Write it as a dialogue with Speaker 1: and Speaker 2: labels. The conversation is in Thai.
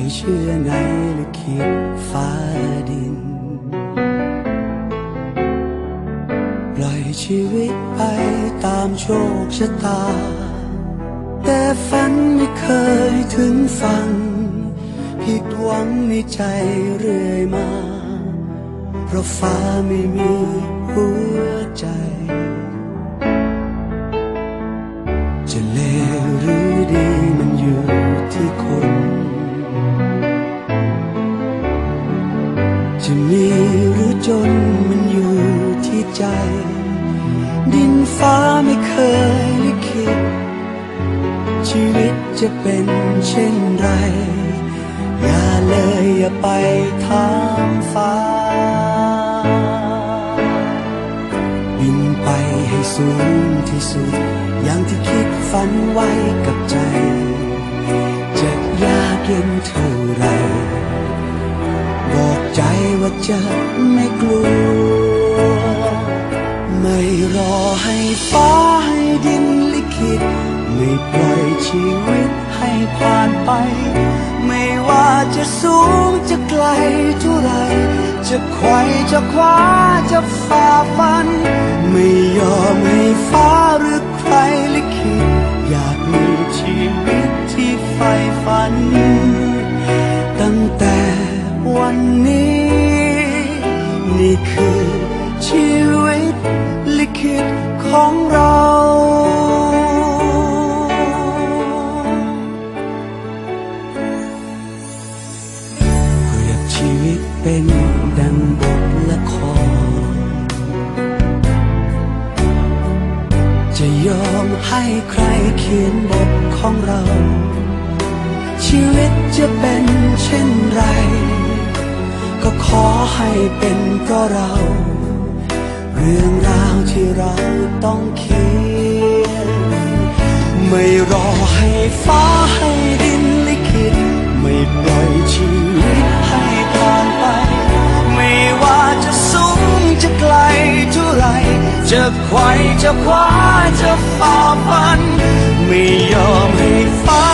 Speaker 1: ยเชื่อในลิขิตฟ้าดิน ปล่อยชีวิตไปตามโชคชะตา แต่ฝันไม่เคยถึงฝั่งผิดหวังในใจเรื่อยมา เพราะฟ้าไม่มีหัวใจ จะเล จะมีหรือจนมันอยู่ที่ใจ ดินฟ้าไม่เคยลิขิตชีวิตจะเป็นเช่นไร อย่าเลยอย่าไปถามฟ้า บินไปให้สูงที่สุด อย่างที่คิดฝันไว้กับใจ จะยากเย็นเท่าไร ใจว่าจะไม่กลัว ไม่รอให้ฟ้าให้ดินลิขิต ไม่ปล่อยชีวิตให้ผ่านไป ไม่ว่าจะสูงจะไกลเท่าไร จะไขว่จะคว้าจะฝ่าฟัน ไม่ยอมให้ฟ้าหรือใครลิขิต อยากมีชีวิตที่ใฝ่ฝัน ตั้งแต่วันนี้ นี่คือ ชีวิตลิขิตของเราเปรียบชีวิตเป็นดังบทละคร จะยอมให้ใครเขียนบทของเรา ชีวิตจะเป็นเช่นไร ก็ขอให้เป็นเพราะเรา เรื่องราวที่เราต้องเขียน ไม่รอให้ฟ้าให้ดินลิขิต ไม่ปล่อยชีวิตให้ผ่านไป ไม่ว่าจะสูงจะไกลเท่าไร จะไขว่จะคว้าจะฝ่าฟัน ไม่ยอมให้ฟ้า